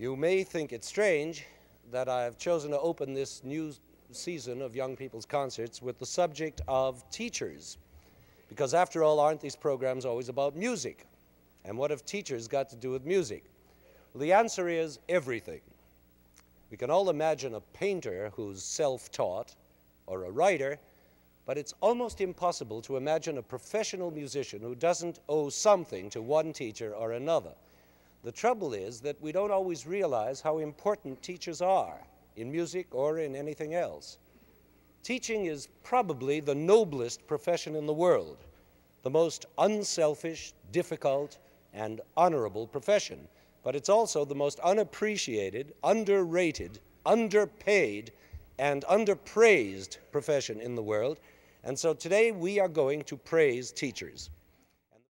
You may think it strange that I've chosen to open this new season of Young People's Concerts with the subject of teachers. Because after all, aren't these programs always about music? And what have teachers got to do with music? Well, the answer is everything. We can all imagine a painter who's self taught or a writer, but it's almost impossible to imagine a professional musician who doesn't owe something to one teacher or another. The trouble is that we don't always realize how important teachers are in music or in anything else. Teaching is probably the noblest profession in the world, the most unselfish, difficult, and honorable profession. But it's also the most unappreciated, underrated, underpaid, and underpraised profession in the world. And so today we are going to praise teachers.